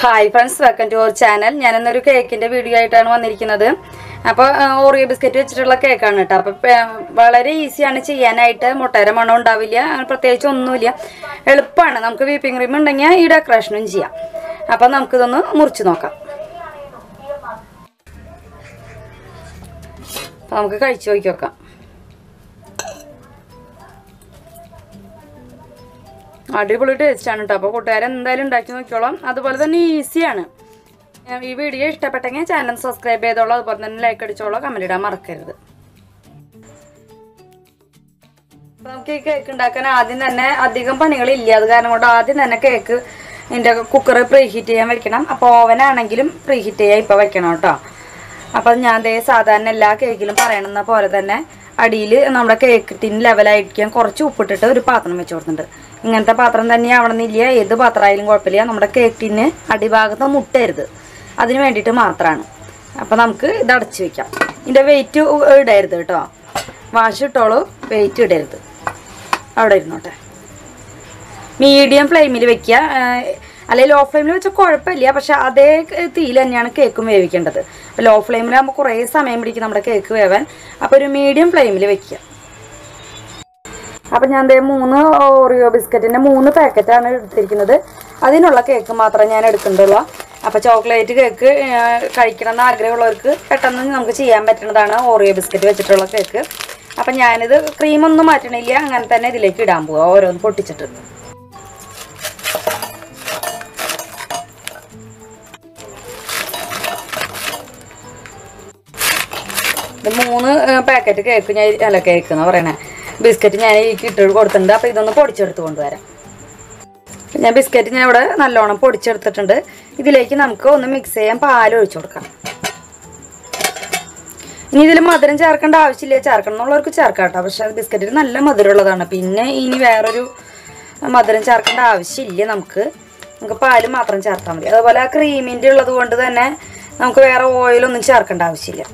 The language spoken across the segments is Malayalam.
Hi friends welcome to our channel ഞാനെന്നൊരു കേക്കിന്റെ വീഡിയോ ആയിട്ടാണ് വന്നിരിക്കുന്നത്. അപ്പോൾ ഓറിയോ ബിസ്ക്കറ്റ് വെച്ചിട്ടുള്ള കേക്കാണ് കേട്ടോ അപ്പോൾ വളരെ ഈസിയാണ് ചെയ്യാനായിട്ട്. മുട്ടേര മണം ഉണ്ടാവില്ല. പ്രത്യേകിച്ച് ഒന്നുമില്ല. എളുപ്പമാണ്. നമുക്ക് വീപ്പിംഗ് ക്രീം ഉണ്ടെങ്കിൽ ഈ ഡെക്കറേഷനും ചെയ്യാം. അപ്പോൾ നമുക്കിതൊന്ന് മുറിച്ച് നോക്കാം. നമുക്ക് കഴിച്ചു നോക്കി നോക്കാം. അടിപൊളി ടേസ്റ്റ് ആണ് കേട്ടോ അപ്പോൾ കൂട്ടുകാരൻ എന്തായാലും ഉണ്ടാക്കി നോക്കിയോളാം അതുപോലെ തന്നെ ഈസിയാണ് ഈ വീഡിയോ ഇഷ്ടപ്പെട്ടെങ്കിൽ ചാനൽ സബ്സ്ക്രൈബ് ചെയ്തോളൂ. അതുപോലെ തന്നെ ലൈക്ക് അടിച്ചോളൂ. കമന്റ് ഇടാൻ മറക്കരുത്. നമുക്ക് ഈ കേക്ക് ഉണ്ടാക്കാൻ ആദ്യം തന്നെ അധികം പണികളില്ല. അത് കാരണം കൊണ്ട് ആദ്യം തന്നെ കേക്ക് ഇതിന്റെ കുക്കർ പ്രീ ഹീറ്റ് ചെയ്യാൻ വെക്കണം. അപ്പോൾ ഓവനാണെങ്കിലും പ്രീ ഹീറ്റ് ചെയ്യാൻ ഇപ്പോൾ വെക്കണം കേട്ടോ അപ്പോൾ ഞാൻ ദേ സാധാരണ എല്ലാ കേക്കിലും പറയണമെന്ന പോലെ തന്നെ അടിയിൽ നമ്മുടെ കേക്ക് ടിൻ ലെവലായിരിക്കാൻ കുറച്ച് ഉപ്പിട്ടിട്ട് ഒരു പാത്രം വെച്ച് കൊടുത്തിട്ടുണ്ട്. ഇങ്ങനത്തെ പാത്രം തന്നെ ആവണമെന്നില്ല ഏത് പാത്രമായാലും കുഴപ്പമില്ല. നമ്മുടെ കേക്ക് ടിന് അടിഭാഗത്ത് മുട്ടരുത്. അതിന് വേണ്ടിയിട്ട് മാത്രമാണ്. അപ്പോൾ നമുക്ക് ഇത് അടച്ച് വെക്കാം. ഇതിന്റെ വെയിറ്റ് ഇടരുത് കേട്ടോ. വാഷ് ഇട്ടോളൂ. വെയിറ്റ് ഇടരുത്. അവിടെ ഇരുന്നോട്ടെ. മീഡിയം ഫ്ലെയിമിൽ വെക്കുക. അല്ലെങ്കിൽ ലോ ഫ്ലെയിമിൽ വെച്ചാൽ കുഴപ്പമില്ല. പക്ഷെ അതേ തീയിൽ തന്നെയാണ് കേക്കും വേവിക്കേണ്ടത്. അപ്പോൾ ലോ ഫ്ലെയിമിലാകുമ്പോൾ കുറേ സമയം പിടിക്കും നമ്മുടെ കേക്ക് വേവാൻ. അപ്പോൾ ഒരു മീഡിയം ഫ്ലെയിമിൽ വെക്കുക അപ്പം ഞാൻ ദേ മൂന്ന് ഓറിയോ ബിസ്ക്കറ്റിന്റെ മൂന്ന് പാക്കറ്റാണ് എടുത്തിരിക്കുന്നത്. അതിനുള്ള കേക്ക് മാത്രമേ ഞാൻ എടുക്കുന്നുള്ളൂ. അപ്പോൾ ചോക്ലേറ്റ് കേക്ക് കഴിക്കണം എന്ന് ആഗ്രഹമുള്ളവർക്ക് പെട്ടെന്ന് നമുക്ക് ചെയ്യാൻ പറ്റുന്നതാണ് ഓറിയോ ബിസ്ക്കറ്റ് വെച്ചിട്ടുള്ള കേക്ക് അപ്പം ഞാനിത് ക്രീമൊന്നും മാറ്റണില്ല. അങ്ങനെ തന്നെ ഇതിലേക്ക് ഇടാൻ പോവുക ഓരോന്ന് പൊട്ടിച്ചിട്ട്. മൂന്ന് പാക്കറ്റ് കേക്ക് ഞാൻ അല്ല കേക്ക് എന്ന് പറയണേ. ബിസ്ക്കറ്റ് ഞാൻ എനിക്ക് ഇട്ട് കൊടുത്തിട്ടുണ്ട്. അപ്പോൾ ഇതൊന്ന് പൊടിച്ചെടുത്ത് കൊണ്ടുവരാം. ഞാൻ ബിസ്ക്കറ്റ് ഞാൻ ഇവിടെ നല്ലോണം പൊടിച്ചെടുത്തിട്ടുണ്ട്. ഇതിലേക്ക് നമുക്ക് ഒന്ന് മിക്സ് ചെയ്യാൻ പാൽ ഒഴിച്ചു കൊടുക്കാം. ഇനി ഇതിൽ മധുരം ചേർക്കേണ്ട ആവശ്യമില്ല. ചേർക്കണം എന്നുള്ളവർക്ക് ചേർക്കാം കേട്ടോ. പക്ഷെ ബിസ്ക്കറ്റിൽ നല്ല മധുരമുള്ളതാണ്. പിന്നെ ഇനി വേറൊരു മധുരം ചേർക്കേണ്ട ആവശ്യമില്ല നമുക്ക്. നമുക്ക് പാൽ മാത്രം ചേർത്താൽ മതി. അതുപോലെ ആ ക്രീമിന്റെ ഉള്ളത് കൊണ്ട് തന്നെ നമുക്ക് വേറെ ഓയിലൊന്നും ചേർക്കേണ്ട ആവശ്യമില്ല.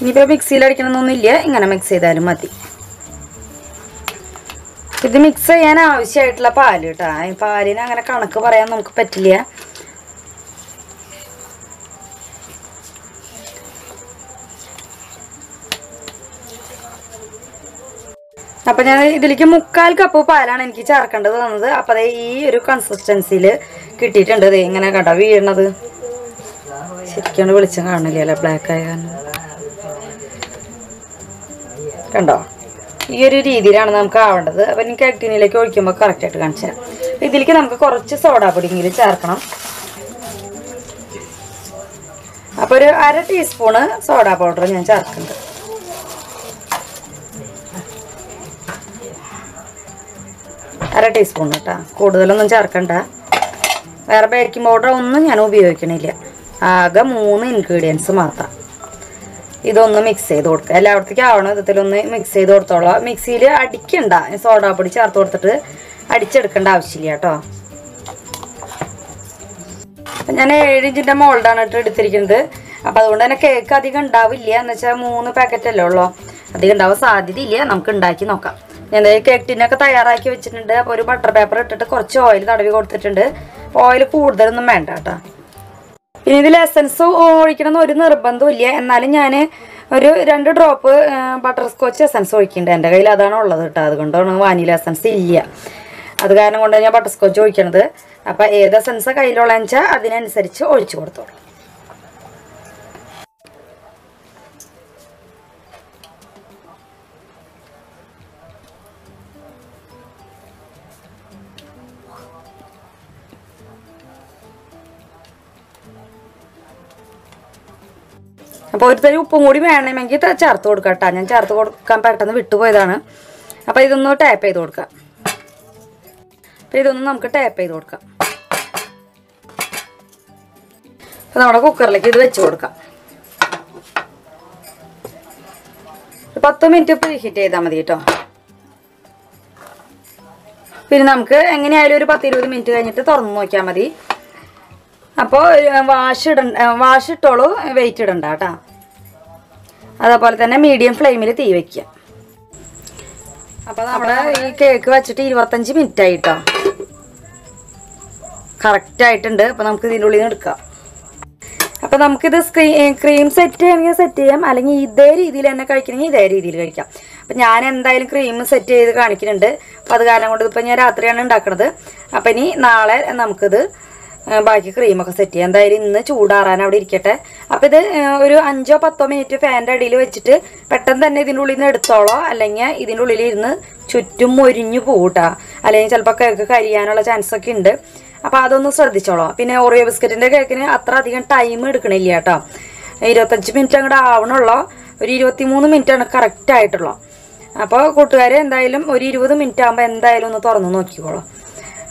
ഇനിയിപ്പോൾ മിക്സിയിൽ അടിക്കണമെന്നൊന്നുമില്ല ഇങ്ങനെ മിക്സ് ചെയ്താലും മതി. ഇത് മിക്സ് ചെയ്യാൻ ആവശ്യമായിട്ടുള്ള പാൽ കേട്ടോ. പാലിന് അങ്ങനെ കണക്ക് പറയാൻ നമുക്ക് പറ്റില്ല. അപ്പം ഞാൻ ഇതിലേക്ക് മുക്കാൽ കപ്പ് പാലാണ് എനിക്ക് ചേർക്കേണ്ടത് വന്നത് അപ്പം അതേ ഈ ഒരു കൺസിസ്റ്റൻസിയിൽ കിട്ടിയിട്ടുണ്ട് ഇങ്ങനെ കണ്ടോ വീഴണത് ശരിക്കും വെളിച്ചം കാണില്ല ബ്ലാക്ക് ആയ കാരണം. കണ്ടോ? ഈ ഒരു രീതിയിലാണ് നമുക്ക് ആവേണ്ടത്. അപ്പം എനിക്ക് അക്ടീനിലേക്ക് ഒഴിക്കുമ്പോൾ കറക്റ്റായിട്ട് കാണിച്ചു തരാം. ഇതിലേക്ക് നമുക്ക് കുറച്ച് സോഡാപ്പൊടിയെങ്കിലും ചേർക്കണം. അപ്പോൾ ഒരു അര ടീസ്പൂണ് സോഡാ പൗഡർ ഞാൻ ചേർക്കുന്നുണ്ട്. അര ടീസ്പൂൺ കേട്ടോ കൂടുതലൊന്നും ചേർക്കണ്ട. വേറെ ബേക്കിംഗ് പൗഡർ ഒന്നും ഞാൻ ഉപയോഗിക്കണില്ല. ആകെ മൂന്ന് ഇൻഗ്രീഡിയൻസ് മാത്രം. ഇതൊന്ന് മിക്സ് ചെയ്ത് കൊടുക്കുക എല്ലായിടത്തേക്കും ആവണ വിധത്തിലൊന്ന് മിക്സ് ചെയ്ത് കൊടുത്തോളാം. മിക്സിയിൽ അടിക്കണ്ട. സോഡാപ്പൊടി ചേർത്ത് കൊടുത്തിട്ട് അടിച്ചെടുക്കേണ്ട ആവശ്യമില്ല കേട്ടോ. അപ്പം ഞാൻ ഏഴ് ഇഞ്ചിന്റെ മോൾഡാണ് ഇട്ട് എടുത്തിരിക്കുന്നത്. അപ്പം അതുകൊണ്ട് തന്നെ കേക്ക് അധികം ഉണ്ടാവില്ല. എന്ന് വെച്ചാൽ മൂന്ന് പാക്കറ്റ് അല്ലേ ഉള്ളൂ. അധികം ഉണ്ടാവാൻ സാധ്യതയില്ല. നമുക്ക് ഉണ്ടാക്കി നോക്കാം. ഞാൻ കേക്ക് ടിന്നൊക്കെ തയ്യാറാക്കി വെച്ചിട്ടുണ്ട്. അപ്പോൾ ഒരു ബട്ടർ പേപ്പർ ഇട്ടിട്ട് കുറച്ച് ഓയിൽ തടവി കൊടുത്തിട്ടുണ്ട്. ഓയിൽ കൂടുതലൊന്നും വേണ്ട കേട്ടോ. പിന്നെ ഇതിൽ എസൻസ് ഒഴിക്കണമെന്ന് ഒരു നിർബന്ധമില്ല എന്നാലും ഞാൻ ഒരു രണ്ട് ഡ്രോപ്പ് ബട്ടർ സ്കോച്ച് എസൻസ് ഒഴിക്കുന്നുണ്ട് എന്റെ കയ്യിൽ. അതാണ് ഉള്ളത് കേട്ടോ. അതുകൊണ്ടാണ് വാനില എസൻസ് ഇല്ല. അത് കാരണം കൊണ്ടാണ് ഞാൻ ബട്ടർ സ്കോച്ച് ഒഴിക്കണത്. അപ്പം ഏത് എസൻസ് കയ്യിലുള്ളതെന്ന് വെച്ചാൽ അതിനനുസരിച്ച് ഒഴിച്ചു കൊടുത്തോളൂ. അപ്പോൾ ഒരു തരി ഉപ്പും കൂടി വേണമെങ്കിൽ ചേർത്ത് കൊടുക്കാം കേട്ടോ ഞാൻ ചേർത്ത് കൊടുക്കാൻ പെട്ടെന്ന് വിട്ടുപോയതാണ്. അപ്പോൾ ഇതൊന്ന് ടാപ്പ് ചെയ്ത് കൊടുക്കാം. അപ്പോൾ ഇതൊന്ന് നമുക്ക് ടാപ്പ് ചെയ്ത് കൊടുക്കാം. അപ്പോൾ നമ്മുടെ കുക്കറിലേക്ക് ഇത് വെച്ച് കൊടുക്കാം. പത്ത് മിനിറ്റ് പ്രീ ഹീറ്റ് ചെയ്താൽ മതി കേട്ടോ പിന്നെ നമുക്ക് എങ്ങനെയായാലും ഒരു പത്ത് ഇരുപത് മിനിറ്റ് കഴിഞ്ഞിട്ട് തുറന്ന് നോക്കിയാൽ മതി. അപ്പോൾ വാഷ് ഇട വാഷ് ഇട്ടോളൂ വെയിറ്റ് ഇടണ്ട കേട്ടോ. അതേപോലെ തന്നെ മീഡിയം ഫ്ലെയിമിൽ തീ വയ്ക്കുക അപ്പോൾ നമ്മുടെ ഈ കേക്ക് വെച്ചിട്ട് ഇരുപത്തഞ്ച് മിനിറ്റ് ആയിട്ടോ കറക്റ്റ് ആയിട്ടുണ്ട് അപ്പോൾ നമുക്ക് ഇതിന്റെ ഉള്ളിൽ നിന്ന് എടുക്കാം. അപ്പോൾ നമുക്കിത് ക്രീം സെറ്റ് ചെയ്യണമെങ്കിൽ സെറ്റ് ചെയ്യാം. അല്ലെങ്കിൽ ഇതേ രീതിയിൽ തന്നെ കഴിക്കണമെങ്കിൽ ഇതേ രീതിയിൽ കഴിക്കാം. അപ്പോൾ ഞാൻ എന്തായാലും ക്രീം സെറ്റ് ചെയ്ത് കാണിക്കുന്നുണ്ട്. അപ്പോൾ അത് കാരണം കൊണ്ട് ഇപ്പൊ ഞാൻ രാത്രിയാണ് ഉണ്ടാക്കുന്നത് അപ്പോൾ ഇനി നാളെ നമുക്കിത് ബാക്കി ക്രീമൊക്കെ സെറ്റ് ചെയ്യാം. എന്തായാലും ഇന്ന് ചൂടാറാൻ അവിടെ ഇരിക്കട്ടെ. അപ്പം ഇത് ഒരു അഞ്ചോ പത്തോ മിനിറ്റ് ഫാന്റെ അടിയിൽ വെച്ചിട്ട് പെട്ടെന്ന് തന്നെ ഇതിന്റെ ഉള്ളിൽ നിന്ന് എടുത്തോളോ? അല്ലെങ്കിൽ ഇതിന്റെ ഉള്ളിൽ ഇരുന്ന് ചുറ്റും മൊരിഞ്ഞു പോകൂട്ടാ അല്ലെങ്കിൽ ചിലപ്പോൾ കേക്ക് കരിയാനുള്ള ചാൻസ് ഒക്കെ ഉണ്ട്. അപ്പോൾ അതൊന്ന് ശ്രദ്ധിച്ചോളോ. പിന്നെ ഓറിയോ ബിസ്ക്കറ്റിന്റെ കേക്കിന് അത്ര അധികം ടൈം എടുക്കണില്ല കേട്ടോ. ഇരുപത്തഞ്ച് മിനിറ്റ് അങ്ങോട്ട് ആവണുള്ളൂ. ഒരു ഇരുപത്തിമൂന്ന് മിനിറ്റ് ആണ് കറക്റ്റ് ആയിട്ടുള്ളൂ. അപ്പോൾ കൂട്ടുകാരെ എന്തായാലും ഒരു ഇരുപത് മിനിറ്റ് ആകുമ്പോൾ എന്തായാലും ഒന്ന് തുറന്ന് നോക്കിക്കോളൂ.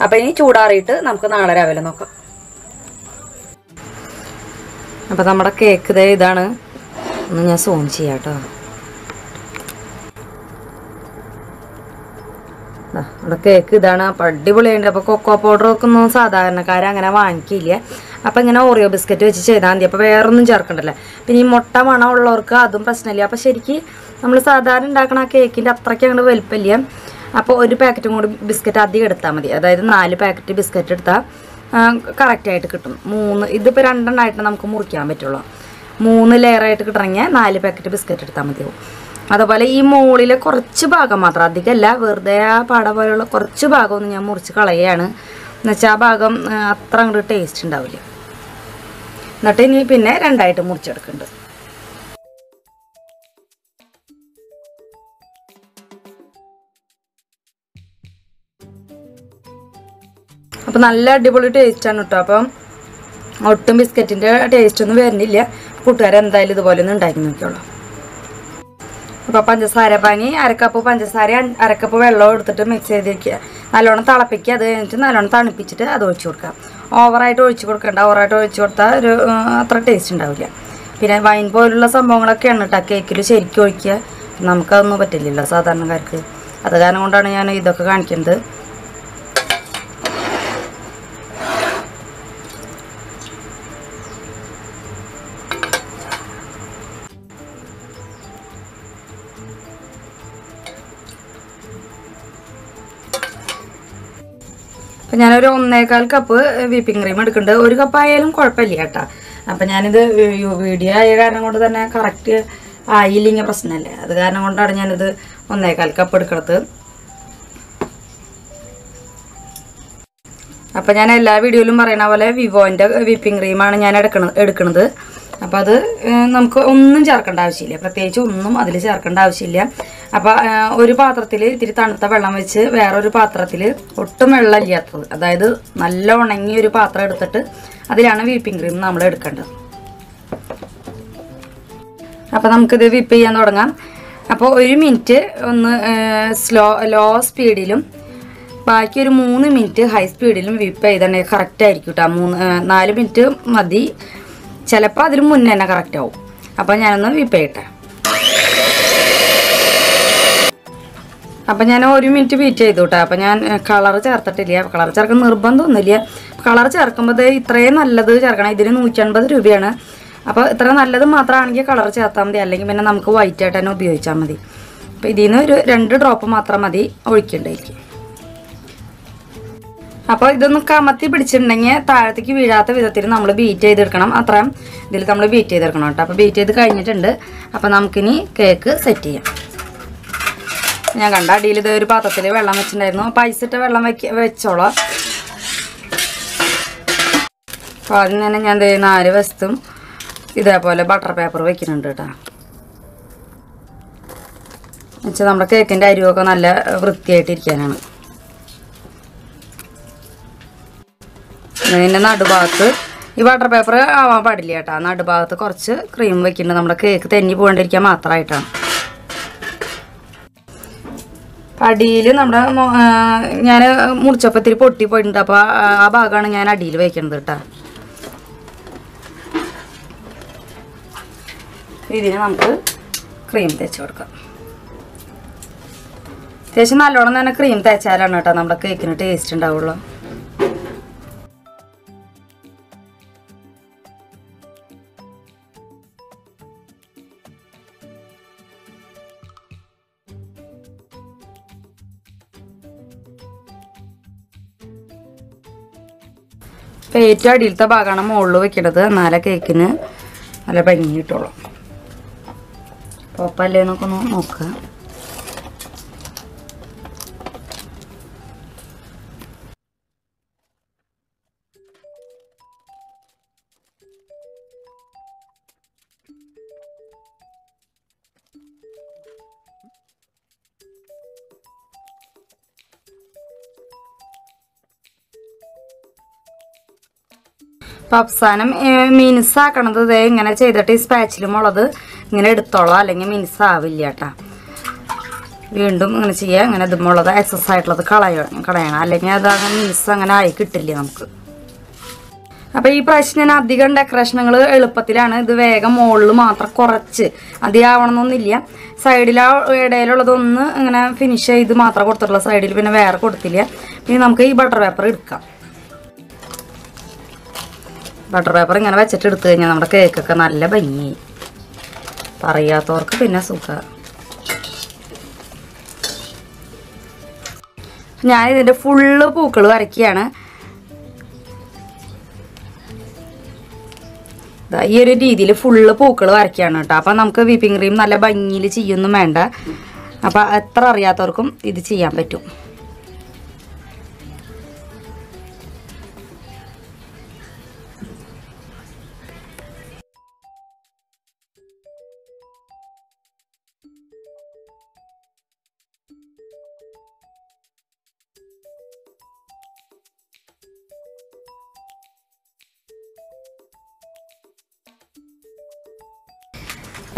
അപ്പോൾ ഇനി ചൂടാറിയിട്ട് നമുക്ക് നാളെ രാവിലെ നോക്കാം. അപ്പോൾ നമ്മുടെ കേക്ക് ദേ ഇതാണ്. ഒന്ന് ഞാൻ സൂം ചെയ്യാം കേട്ടോ. നമ്മുടെ കേക്ക് ഇതാണ്. അപ്പോൾ അടിപൊളിയുണ്ട് അപ്പോൾ കൊക്കോ പൗഡർ ഒക്കെ ഒന്നും സാധാരണക്കാർ അങ്ങനെ വാങ്ങിക്കില്ല. അപ്പോൾ ഇങ്ങനെ ഓറിയോ ബിസ്ക്കറ്റ് വെച്ച് ചെയ്താൽ മതി. അപ്പോൾ വേറൊന്നും ചേർക്കണ്ടല്ലോ? പിന്നെ ഈ മുട്ട മണം ഉള്ളവർക്ക് അതും പ്രശ്നമില്ല. അപ്പോൾ ശരിക്ക് നമ്മൾ സാധാരണ ഉണ്ടാക്കണ ആ കേക്കിന്റെ അത്രയ്ക്ക് അങ്ങോട്ട് വലിപ്പമില്ല. അപ്പോൾ ഒരു പാക്കറ്റും കൂടി ബിസ്ക്കറ്റ് അധികം എടുത്താൽ മതി. അതായത് നാല് പാക്കറ്റ് ബിസ്ക്കറ്റ് എടുത്താൽ കറക്റ്റായിട്ട് കിട്ടും. മൂന്ന് ഇതിപ്പോൾ രണ്ടെണ്ണമായിട്ട് നമുക്ക് മുറിക്കാൻ പറ്റുള്ളൂ. മൂന്ന് ലെയറായിട്ട് കിട്ടണമെങ്കിൽ നാല് പാക്കറ്റ് ബിസ്ക്കറ്റ് എടുത്താൽ മതിയാവും. അതുപോലെ ഈ മുകളിലെ കുറച്ച് ഭാഗം മാത്രം അധികമല്ല വെറുതെ ആ പാട പോലെയുള്ള കുറച്ച് ഭാഗം ഒന്ന് ഞാൻ മുറിച്ച് കളയുകയാണ്. എന്നുവെച്ചാൽ ആ ഭാഗം അത്ര അങ്ങോട്ട് ടേസ്റ്റ് ഉണ്ടാവില്ല. എന്നിട്ട് ഇനി പിന്നെ രണ്ടായിട്ട് മുറിച്ചെടുക്കുന്നുണ്ട്. അപ്പം നല്ല അടിപൊളി ടേസ്റ്റാണ് കേട്ടോ അപ്പം ഒട്ടും ബിസ്ക്കറ്റിന്റെ ടേസ്റ്റ് ഒന്നും വരുന്നില്ല. കൂട്ടുകാർ എന്തായാലും ഇതുപോലെ ഒന്ന് ഉണ്ടാക്കി നോക്കിയോളൂ അപ്പോൾ പഞ്ചസാര പാനി അരക്കപ്പ് പഞ്ചസാര അരക്കപ്പ് വെള്ളം എടുത്തിട്ട് മിക്സ് ചെയ്ത് വെക്കുക നല്ലോണം തിളപ്പിക്കുക. അത് കഴിഞ്ഞിട്ട് നല്ലോണം തണുപ്പിച്ചിട്ട് അത് ഒഴിച്ചു കൊടുക്കാം ഓവറായിട്ട് ഒഴിച്ചു കൊടുക്കണ്ട. ഓവറായിട്ട് ഒഴിച്ചു കൊടുത്താൽ ഒരു അത്ര ടേസ്റ്റ് ഉണ്ടാവില്ല. പിന്നെ വൈൻ പോലുള്ള സംഭവങ്ങളൊക്കെയാണ് കേട്ടോ കേക്കിൽ ശരിക്കും ഒഴിക്കുക. നമുക്കതൊന്നും പറ്റില്ലല്ലോ സാധാരണക്കാർക്ക്. അത് കാരണം കൊണ്ടാണ് ഞാൻ ഇതൊക്കെ കാണിക്കുന്നത്. അപ്പം ഞാനൊരു ഒന്നേകാൽ കപ്പ് വിപ്പിംഗ് ക്രീം എടുക്കുന്നുണ്ട്. ഒരു കപ്പ് ആയാലും കുഴപ്പമില്ല കേട്ടോ. അപ്പം ഞാനിത് വീഡിയോ ആയ കാരണം കൊണ്ട് തന്നെ കറക്റ്റ് ആയില്ലെങ്കിൽ പ്രശ്നമല്ലേ അത് കാരണം കൊണ്ടാണ് ഞാനിത് ഒന്നേകാൽ കപ്പ് എടുക്കുന്നത് അപ്പം ഞാൻ എല്ലാ വീഡിയോയിലും പറയണ പോലെ വിവോന്റെ വിപ്പിംഗ് ക്രീമാണ് ഞാൻ എടുക്കണത്. എടുക്കുന്നത് അപ്പം അത് നമുക്ക് ഒന്നും ചേർക്കേണ്ട ആവശ്യമില്ല. പ്രത്യേകിച്ച് ഒന്നും അതിൽ ചേർക്കേണ്ട ആവശ്യമില്ല. അപ്പം ഏഹ്, ഒരു പാത്രത്തിൽ ഇത്തിരി തണുത്ത വെള്ളം വെച്ച് വേറൊരു പാത്രത്തിൽ ഒട്ടും വെള്ളമില്ലാത്തത്. അതായത് നല്ല ഉണങ്ങിയ ഒരു പാത്രം എടുത്തിട്ട് അതിലാണ് വീപ്പിംഗ് ക്രീം നമ്മൾ എടുക്കേണ്ടത്. അപ്പോൾ നമുക്കിത് വിപ്പ് ചെയ്യാൻ തുടങ്ങാം. അപ്പോൾ ഒരു മിനിറ്റ് ഒന്ന് സ്ലോ ലോ സ്പീഡിലും ബാക്കി ഒരു മൂന്ന് മിനിറ്റ് ഹൈ സ്പീഡിലും വിപ്പ് ചെയ്തേ കറക്റ്റ് ആയിരിക്കും കേട്ടോ മൂന്ന് നാല് മിനിറ്റ് മതി. ചിലപ്പോൾ അതിന് മുന്നേ തന്നെ കറക്റ്റ് ആവും. അപ്പോൾ ഞാനൊന്ന് വിപ്പ് ചെയ്യട്ടെ. അപ്പം ഞാൻ ഒരു മിനിറ്റ് ബീറ്റ് ചെയ്തു കേട്ടോ അപ്പം ഞാൻ കളർ ചേർത്തിട്ടില്ല. കളർ ചേർക്കാൻ നിർബന്ധമൊന്നുമില്ല കളർ ചേർക്കുമ്പോൾ ഇത്രയും നല്ലത് ചേർക്കണം. ഇതിന് നൂറ്റൻപത് രൂപയാണ്. അപ്പോൾ ഇത്ര നല്ലത് മാത്രമാണെങ്കിൽ കളർ ചേർത്താൽ മതി. അല്ലെങ്കിൽ പിന്നെ നമുക്ക് വൈറ്റ് ആയിട്ട് തന്നെ ഉപയോഗിച്ചാൽ മതി. അപ്പോൾ ഇതിൽ നിന്ന് ഒരു രണ്ട് ഡ്രോപ്പ് മാത്രം മതി ഒഴിക്കേണ്ടതിലേക്ക് അപ്പോൾ ഇതൊന്ന് കമത്തി പിടിച്ചിട്ടുണ്ടെങ്കിൽ താഴത്തേക്ക് വീഴാത്ത വിധത്തിൽ നമ്മൾ ബീറ്റ് ചെയ്തെടുക്കണം. അത്രയും ഇതിൽ നമ്മൾ ബീറ്റ് ചെയ്തെടുക്കണം കേട്ടോ. അപ്പോൾ ബീറ്റ് ചെയ്ത് കഴിഞ്ഞിട്ടുണ്ട്. അപ്പോൾ നമുക്കിനി കേക്ക് സെറ്റ് ചെയ്യാം. ഞാൻ കണ്ട അടിയിൽ ഇത് ഒരു പാത്രത്തിൽ വെള്ളം വെച്ചിട്ടുണ്ടായിരുന്നു. പൈസ വെള്ളം വെക്ക വെച്ചോളാം. അപ്പോൾ ആദ്യം തന്നെ ഞാൻ നാല് വസ്തും ഇതേപോലെ ബട്ടർ പേപ്പർ വെക്കുന്നുണ്ട് കേട്ടോ. വെച്ചാൽ നമ്മുടെ കേക്കിന്റെ അരിവൊക്കെ നല്ല വൃത്തിയായിട്ടിരിക്കാനാണ്. ഇതിന്റെ നടുഭാഗത്ത് ഈ വാട്ടർ പേപ്പർ ആവാൻ പാടില്ല കേട്ടോ. നടുഭാഗത്ത് കുറച്ച് ക്രീം വെക്കുന്നുണ്ട്. നമ്മുടെ കേക്ക് തെന്നി പോകേണ്ടിരിക്കാൻ മാത്രമായിട്ടാണ്. അടിയിൽ നമ്മുടെ ഞാൻ മുറിച്ചപ്പോൾ പൊട്ടി പോയിട്ടുണ്ട്. അപ്പോൾ ആ ഭാഗമാണ് ഞാൻ അടിയിൽ വയ്ക്കുന്നത് കേട്ടോ ഇതിന് നമുക്ക് ക്രീം തേച്ച് കൊടുക്കാം. അത്യാവശ്യം നല്ലോണം തന്നെ ക്രീം തേച്ചാലാണ് കേട്ടോ നമ്മുടെ കേക്കിന് ടേസ്റ്റ് ഉണ്ടാവുള്ളൂ. ഏറ്റവും അടിയിലത്തെ ഭാഗമാണ് മുകളിൽ വെക്കണത്. എന്നാലേ കേക്കിന് നല്ല ഭംഗി കിട്ടുള്ളൂ പോപ്പല്ലേ എന്നൊക്കെ ഒന്ന് നോക്കുക അപ്പം അവസാനം മിനുസാക്കണത് ഇതേ ഇങ്ങനെ ചെയ്തിട്ട് ഈ സ്പാച്ചിൽ മുളക് ഇങ്ങനെ എടുത്തോളാം. അല്ലെങ്കിൽ മീൻസ് ആവില്ല കേട്ടാ. വീണ്ടും ഇങ്ങനെ ചെയ്യുക ഇങ്ങനെ ഇത് മുളക് എക്സസ് ആയിട്ടുള്ളത് കളയ കളയണം. അല്ലെങ്കിൽ അത് അങ്ങനെ മിനുസ് അങ്ങനെ ആയി കിട്ടില്ല നമുക്ക്. അപ്പോൾ ഈ പ്രാവശ്യം ഞാൻ അധികം ഡെക്കറേഷനുകൾ എളുപ്പത്തിലാണ്. ഇത് വേഗം മുകളിൽ മാത്രം കുറച്ച് അധികം ആവണമെന്നൊന്നുമില്ല സൈഡിൽ ആ ഇടയിലുള്ളതൊന്ന് ഇങ്ങനെ ഫിനിഷ് ചെയ്ത് മാത്രം കൊടുത്തിട്ടുള്ള സൈഡിൽ പിന്നെ വേറെ കൊടുത്തില്ല. പിന്നെ നമുക്ക് ഈ ബട്ടർ പേപ്പർ എടുക്കാം. ബട്ടർ പേപ്പർ ഇങ്ങനെ വെച്ചിട്ട് എടുത്തു കഴിഞ്ഞാൽ നമ്മുടെ കേക്കൊക്കെ നല്ല ഭംഗി. പറയാത്തവർക്ക് പിന്നെ സുഖ. ഞാൻ ഇതിന്റെ ഫുള്ള് പൂക്കൾ വരയ്ക്കുകയാണ് ഈ ഒരു രീതിയിൽ ഫുള്ള് പൂക്കൾ വരയ്ക്കുകയാണ് കേട്ടോ. അപ്പം നമുക്ക് വിപ്പിംഗ് ക്രീം നല്ല ഭംഗിയിൽ ചെയ്യൊന്നും വേണ്ട. അപ്പം എത്ര അറിയാത്തവർക്കും ഇത് ചെയ്യാൻ പറ്റും.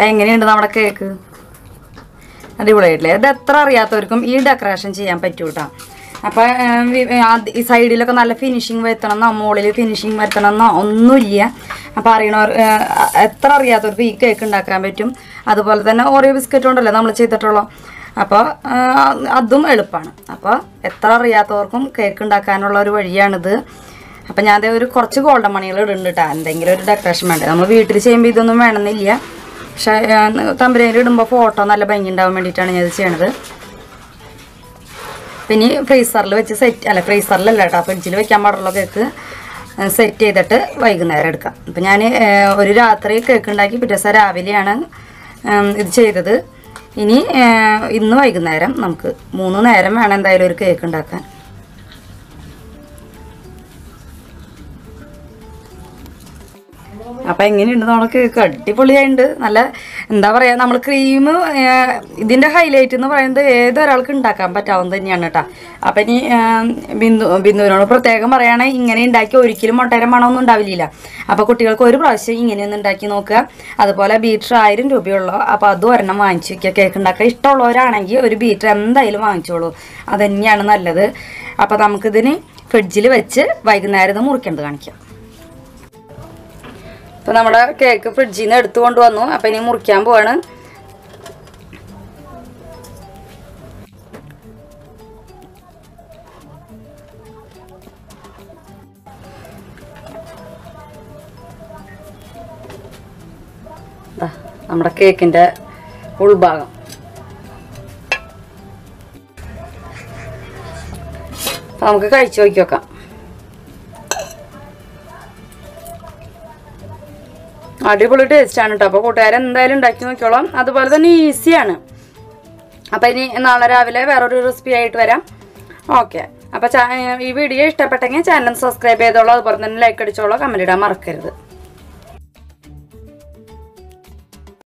അപ്പം എങ്ങനെയുണ്ട് നമ്മുടെ കേക്ക്? അടിപൊളിയായിട്ടില്ലേ. ഇത് എത്ര അറിയാത്തവർക്കും ഈ ഡെക്കറേഷൻ ചെയ്യാൻ പറ്റൂ കേട്ടോ അപ്പം ഈ സൈഡിലൊക്കെ നല്ല ഫിനിഷിങ് വരുത്തണമെന്നോ മുകളിൽ ഫിനിഷിങ് വരുത്തണമെന്നോ ഒന്നുമില്ല. അപ്പോൾ അറിയണവർ എത്ര അറിയാത്തവർക്ക് ഈ കേക്ക് ഉണ്ടാക്കാൻ പറ്റും. അതുപോലെ തന്നെ ഓറിയോ ബിസ്ക്കറ്റ് ഉണ്ടല്ലോ നമ്മൾ ചെയ്തിട്ടുള്ളൂ. അപ്പോൾ അതും എളുപ്പമാണ് അപ്പോൾ എത്ര അറിയാത്തവർക്കും കേക്ക് ഉണ്ടാക്കാനുള്ള ഒരു വഴിയാണിത്. അപ്പം ഞാൻ ഒരു കുറച്ച് ഗോൾഡൻ മണികൾ ഇടുന്നുണ്ട് കേട്ടോ എന്തെങ്കിലും ഒരു ഡെക്കറേഷൻ വേണ്ടേ. നമ്മൾ വീട്ടിൽ ചെയ്യുമ്പോൾ ഇതൊന്നും വേണമെന്നില്ല. പക്ഷേ തമ്പരയിൽ ഇടുമ്പോൾ ഫോട്ടോ നല്ല ഭംഗി ഉണ്ടാവാൻ വേണ്ടിയിട്ടാണ് ഞാൻ ഇത് ചെയ്യണത്. പിന്നെ ഫ്രീസറിൽ വെച്ച് സെറ്റ് അല്ല ഫ്രീസറിലല്ല കേട്ടോ ഫ്രിഡ്ജിൽ വെക്കാൻ പാടുള്ള കേക്ക് സെറ്റ് ചെയ്തിട്ട് വൈകുന്നേരം എടുക്കാം. അപ്പം ഞാൻ ഒരു രാത്രി കേക്ക് ഉണ്ടാക്കി പിറ്റേ ദിവസം രാവിലെയാണ് ഇത് ചെയ്തത്. ഇനി ഇന്ന് വൈകുന്നേരം നമുക്ക് മൂന്ന് നേരം വേണം എന്തായാലും ഒരു കേക്ക് ഉണ്ടാക്കാൻ. അപ്പം എങ്ങനെയുണ്ട് നമ്മൾക്ക് അടിപൊളിയായിട്ടുണ്ട് നല്ല എന്താ പറയുക നമ്മൾ ക്രീം ഇതിന്റെ ഹൈലൈറ്റ് എന്ന് പറയുന്നത് ഏതൊരാൾക്ക് ഉണ്ടാക്കാൻ പറ്റാവുന്നത് തന്നെയാണ് കേട്ടോ അപ്പം ഇനി ബിന്ദു ബിന്ദുവിനോട് പ്രത്യേകം പറയുകയാണെങ്കിൽ ഇങ്ങനെ ഉണ്ടാക്കി ഒരിക്കലും മുട്ടേര മണമൊന്നും ഉണ്ടാവില്ല. അപ്പോൾ കുട്ടികൾക്ക് ഒരു പ്രാവശ്യം ഇങ്ങനെയൊന്ന് ഉണ്ടാക്കി നോക്കുക. അതുപോലെ ബീറ്റർ ആയിരം രൂപയുള്ളൂ അപ്പോൾ അത് ഒരെണ്ണം വാങ്ങിച്ചു വയ്ക്കുക കേക്ക് ഉണ്ടാക്കുക ഇഷ്ടമുള്ളവരാണെങ്കിൽ ഒരു ബീറ്റർ എന്തായാലും വാങ്ങിച്ചോളൂ. അത് തന്നെയാണ് നല്ലത്. അപ്പോൾ നമുക്കിതിന് ഫ്രിഡ്ജിൽ വെച്ച് വൈകുന്നേരം ഇത് മുറിക്കേണ്ടത് കാണിക്കാം. ഇപ്പൊ നമ്മുടെ കേക്ക് ഫ്രിഡ്ജിൽ നിന്ന് എടുത്തു കൊണ്ടുവന്നു. അപ്പൊ ഇനി മുറിക്കാൻ പോവാണ്. നമ്മുടെ കേക്കിന്റെ ഉൾഭാഗം. അപ്പൊ നമുക്ക് കഴിച്ചു നോക്കി നോക്കാം അടിപൊളി ടേസ്റ്റ് ആണ് കേട്ടോ അപ്പോൾ കൂട്ടുകാരെ എന്തായാലും ഉണ്ടാക്കി നോക്കിയോളാം അതുപോലെ തന്നെ ഈസിയാണ്. അപ്പോൾ ഇനി നാളെ രാവിലെ വേറൊരു റെസിപ്പി ആയിട്ട് വരാം. ഓക്കെ അപ്പോൾ ഈ വീഡിയോ ഇഷ്ടപ്പെട്ടെങ്കിൽ ചാനൽ സബ്സ്ക്രൈബ് ചെയ്തോളൂ. അതുപോലെ തന്നെ ലൈക്ക് അടിച്ചോളൂ. കമന്റ് ഇടാൻ മറക്കരുത്.